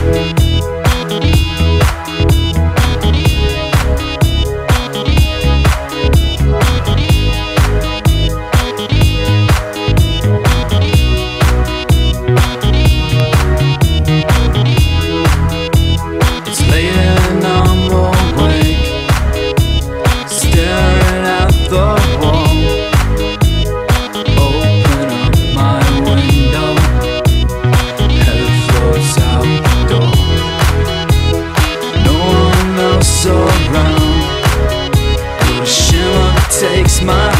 Thank Fix my